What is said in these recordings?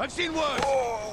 I've seen worse! Bell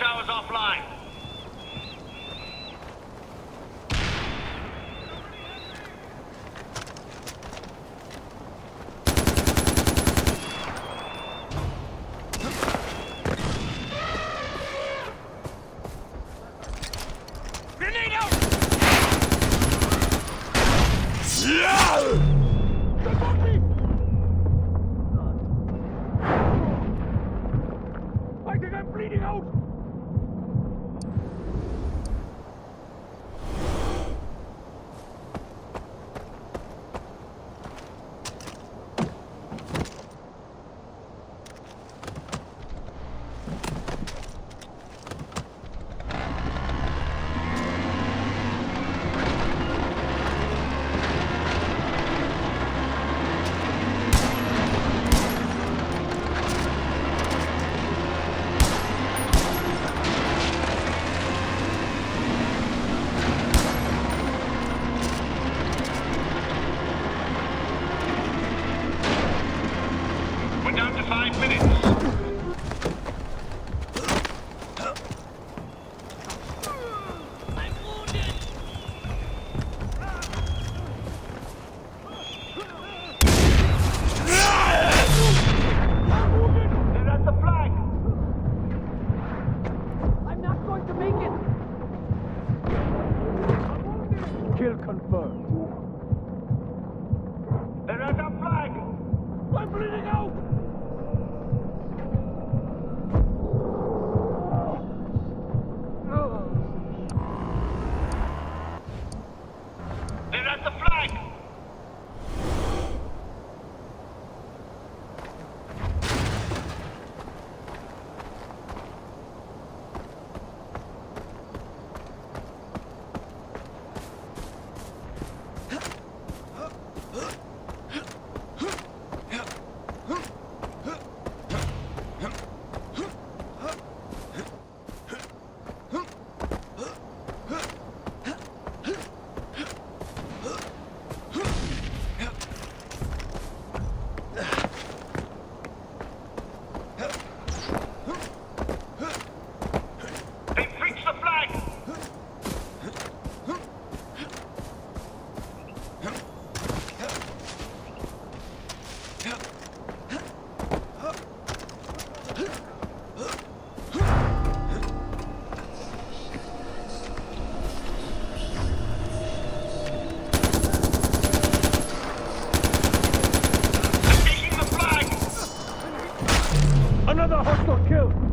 tower's offline. Another hostile kill!